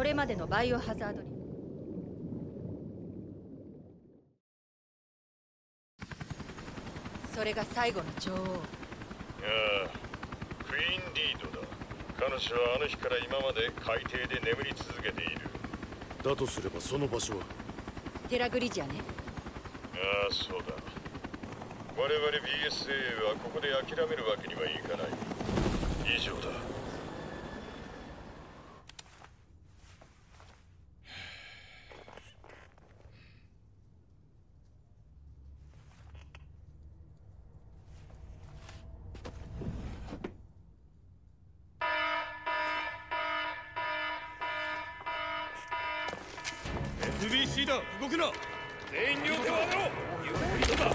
これまでのバイオハザードにそれが最後の女王。ああクイーン・ディードだ。彼女はあの日から今まで海底で眠り続けている。だとすればその場所は？テラグリジアね。ああそうだ。我々 BSA はここで諦めるわけにはいかない。以上だだ動くな。全員両手を上げろ。ゆっくりとだ。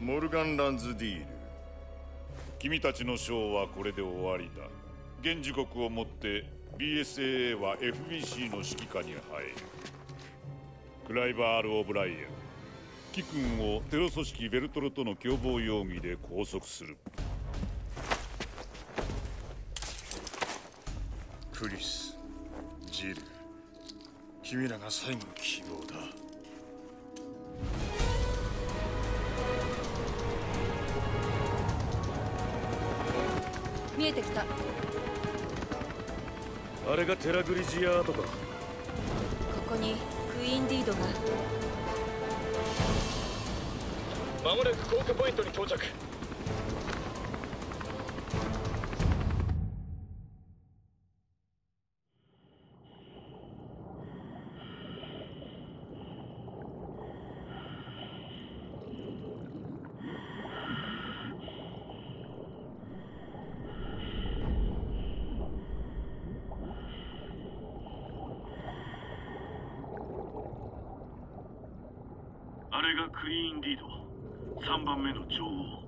モルガン・ランズディール。君たちのショーはこれで終わりだ。現時刻をもって BSAA は FBC の指揮下に入る。クライバール・オブライエン。キ君をテロ組織ベルトロとの共謀容疑で拘束する。クリスジル君らが最後の希望だ。見えてきた。あれがテラグリジアートか。ここにクイーンディードがまもなく降下ポイントに到着。あれがクイーン・リード。3番目の女王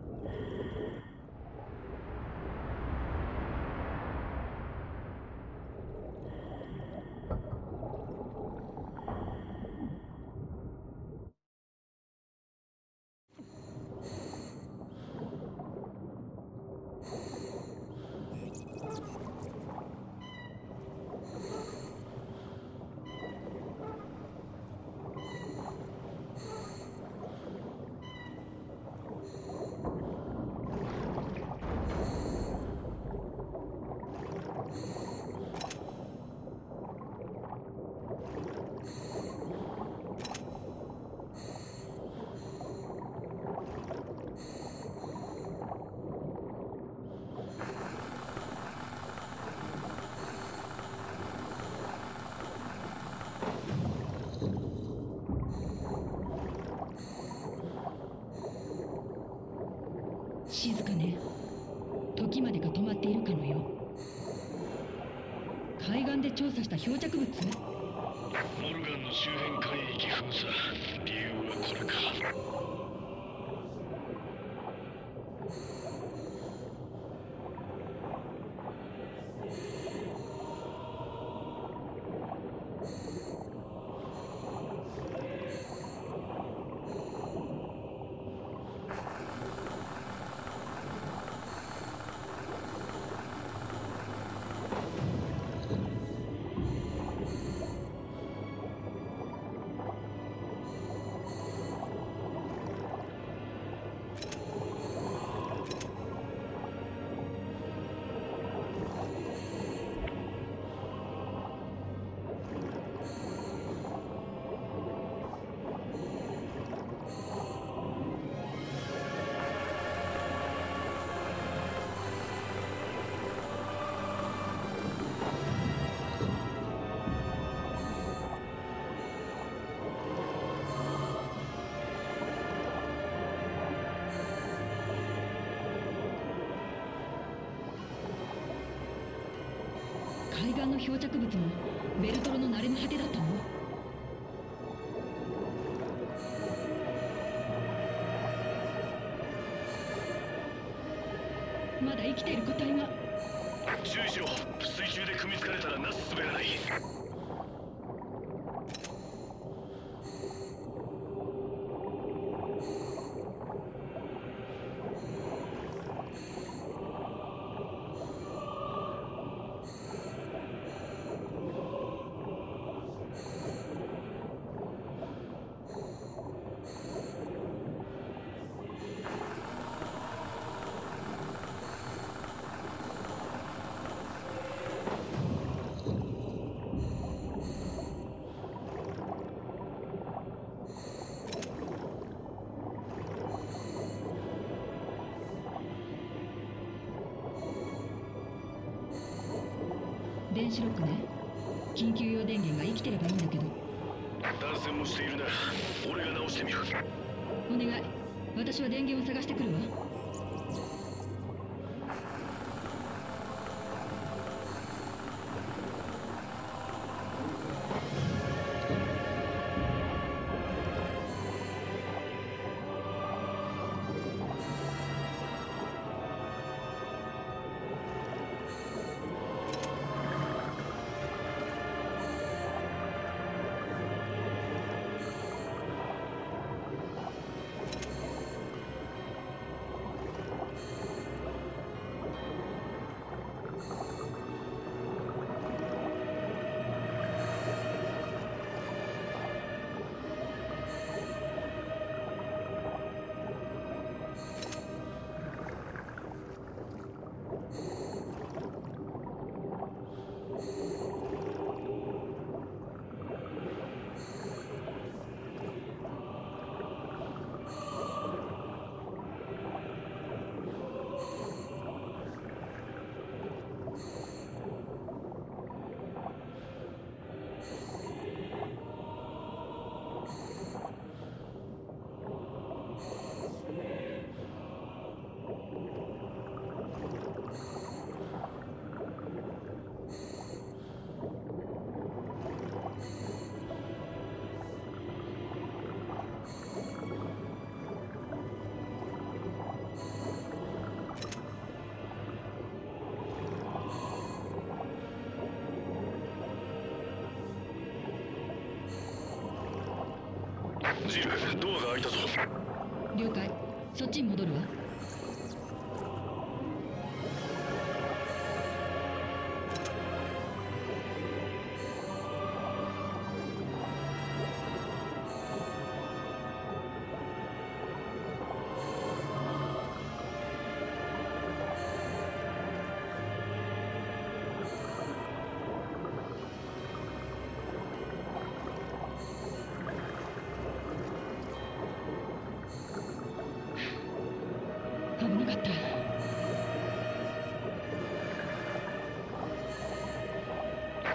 静かね時までが止まっているかのよ海岸で調査した漂着物モルガンの周辺海域封鎖。理由はこれか。海岸の漂着物もベルトロの慣れの果てだったのまだ生きている個体が注意しろ水中で組みつかれたらなすすべがない原子ロックね？緊急用電源が生きてればいいんだけど。断線もしているな。俺が直してみる。お願い。私は電源を探してくるわジルドアが開いたぞ。了解。そっちに戻るわ。危なかった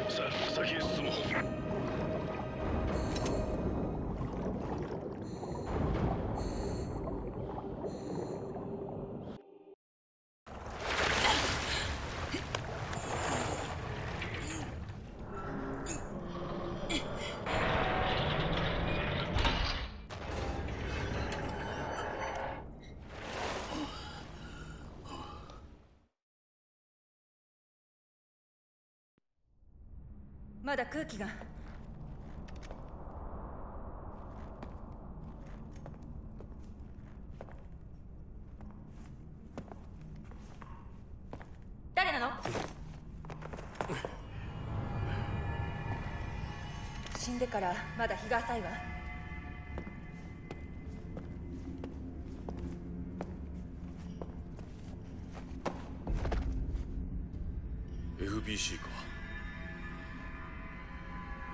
さあ先へ進もう。まだ空気が。誰なの？死んでからまだ日が浅いわ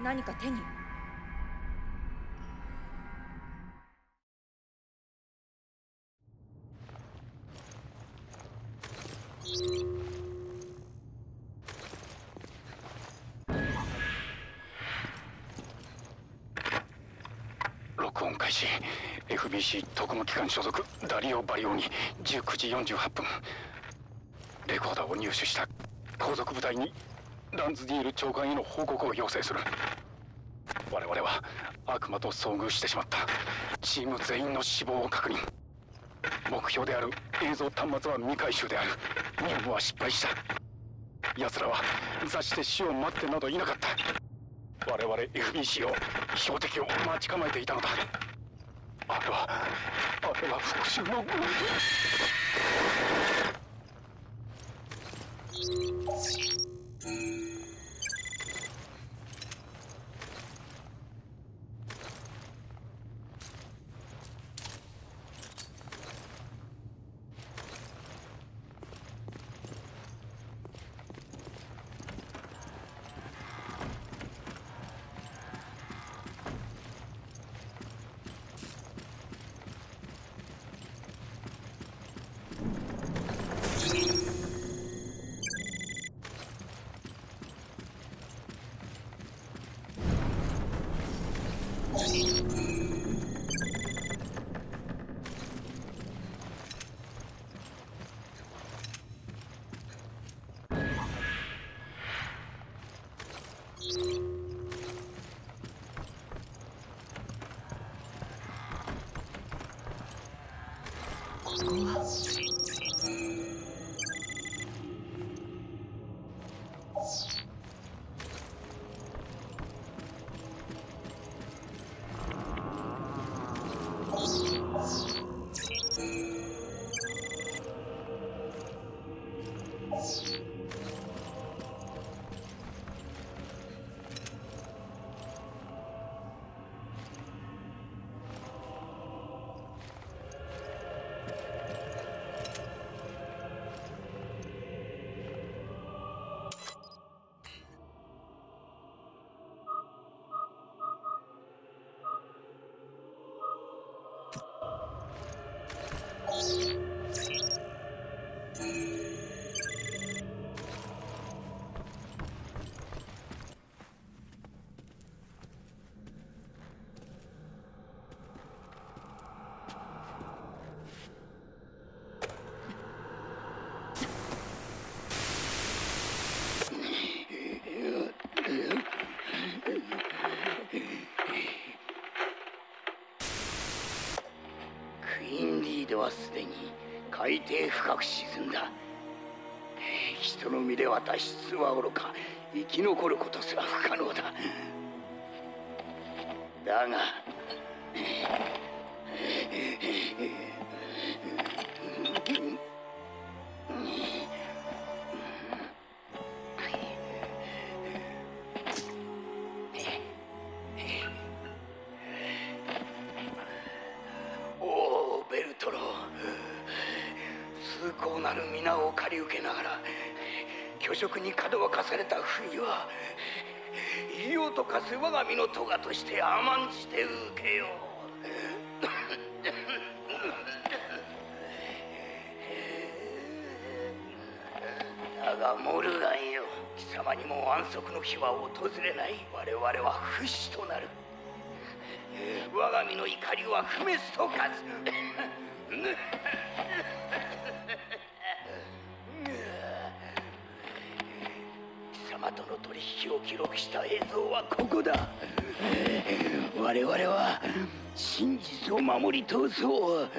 何か手に。録音開始。FBC 特務機関所属ダリオ・バリオに19時48分。レコーダーを入手した後続部隊にランズディール長官への報告を要請する。悪魔と遭遇してしまった。チーム全員の死亡を確認。目標である映像端末は未回収である。任務は失敗した。奴らは座して死を待ってなどいなかった。我々 FBC を標的を待ち構えていたのだ。あれはあれは復讐の。海底深く沈んだ。人の身では脱出はおろか生き残ることすら不可能だ。だがり受けながら巨食にかどわかされた不義は医療と化す我が身の咎として甘んじて受けよう。だがモルガンよ。貴様にも安息の日は訪れない。我々は不死となる。我が身の怒りは不滅と化す貴様との取引を記録した映像はここだ。我々は真実を守り通そう。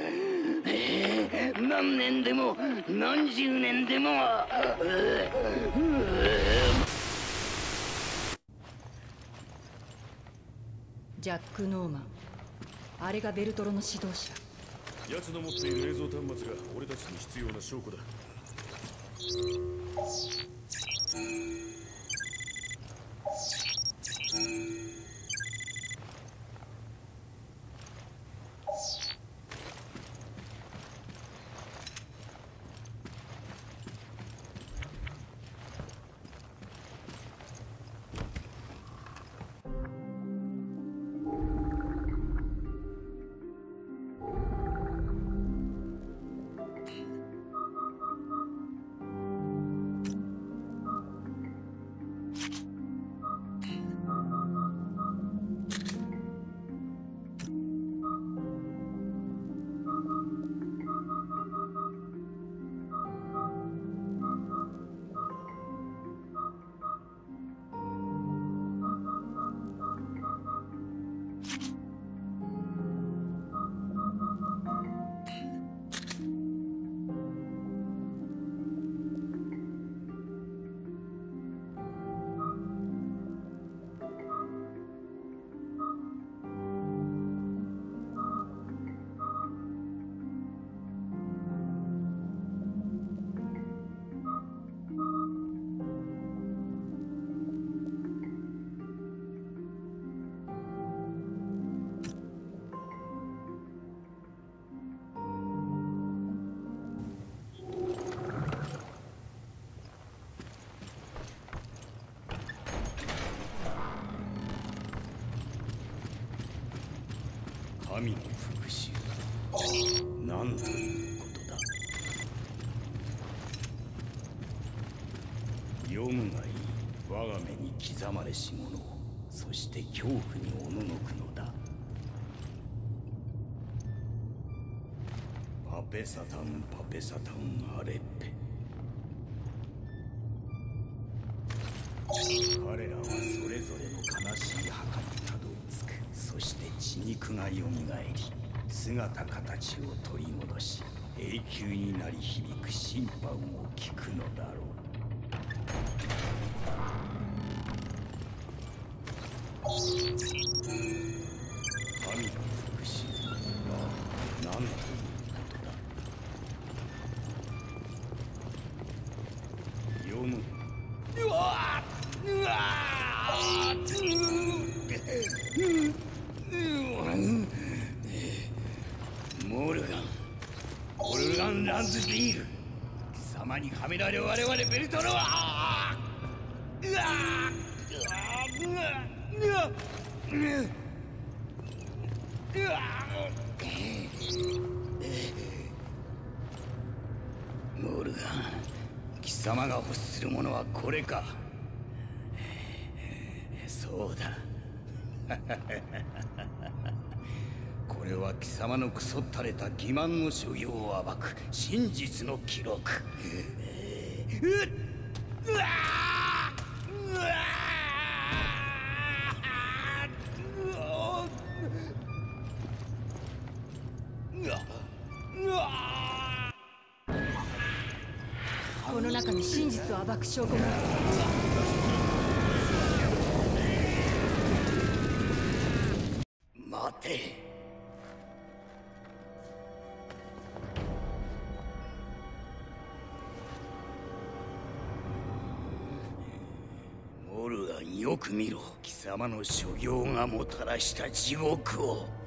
何年でも何十年でも。ジャック・ノーマンあれがベルトロの指導者。奴の持っている映像端末が俺たちに必要な証拠だ神の復讐なんということだ？読むがいい。我が目に刻まれし者を。そして恐怖におののくのだ。パペサタンパペサタンアレッペ肉がよみがえり姿形を取り戻し永久になり響く審判を聞くのだろう。神の福祉は何という？モルガン貴様が欲するものはこれか。そうだ。これは貴様のクソったれた欺瞞の所業を暴く真実の記録。うっうわうわ中に真実を暴く証拠が待て。モルガンよく見ろ。貴様の所業がもたらした地獄を。